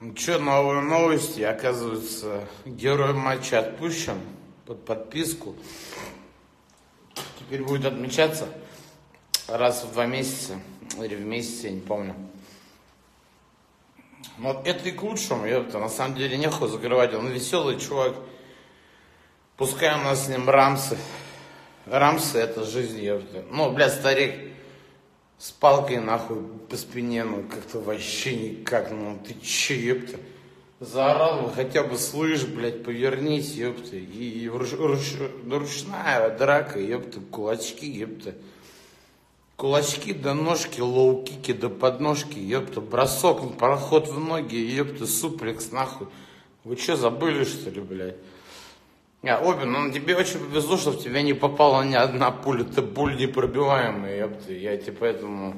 Ну что, новые новости. Оказывается, герой матча отпущен под подписку. Теперь будет отмечаться раз в два месяца. Или в месяц, я не помню. Но это и к лучшему, ёпта. На самом деле нехуй закрывать. Он веселый чувак. Пускай у нас с ним рамсы. Рамсы это жизнь, ёпта. Ну, бля, старик с палкой нахуй по спине, ну как-то вообще никак, ну ты че, ёпта. Заорал бы, хотя бы слышь, блядь, повернись, ёпта. И, и руч, руч, ручная драка, ёпта, кулачки, ёпта. Кулачки до ножки, лоу-кики до подножки, ёпта, бросок, проход в ноги, ёпта, суплекс, нахуй. Вы что, забыли, что ли, блядь? А, Оби, ну тебе очень повезло, что в тебя не попала ни одна пуля. Ты пуль непробиваемый, ёпта. Я тебе поэтому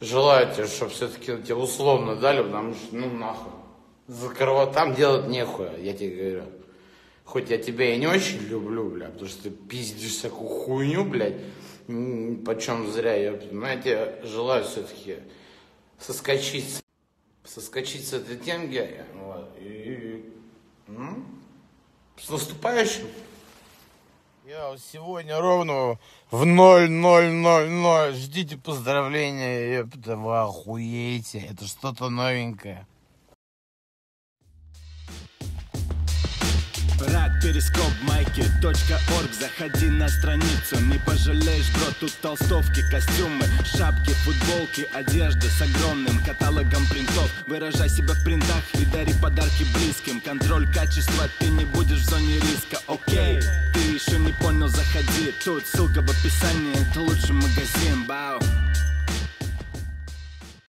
желаю тебе, чтобы все-таки тебе условно дали, потому что, ну, нахуй. За там делать нехуя, я тебе говорю. Хоть я тебя и не очень люблю, бля, потому что ты пиздишь всякую хуйню, блядь, почем зря, ёпта. Но я тебе желаю все-таки соскочить, соскочить с этой темки, вот, и, с наступающим! Я сегодня ровно в 0000 ждите поздравления, ёпта, вы охуеете, это что-то новенькое. Рад перископ майки точка орг Заходи на страницу, не пожалеешь, бро Тут толстовки, костюмы, шапки, футболки Одежда с огромным каталогом принтов Выражай себя в принтах и дари подарки близким. Контроль качества, ты не будешь в зоне риска, окей Ты еще не понял, заходи. Тут ссылка в описании, это лучший магазин, бау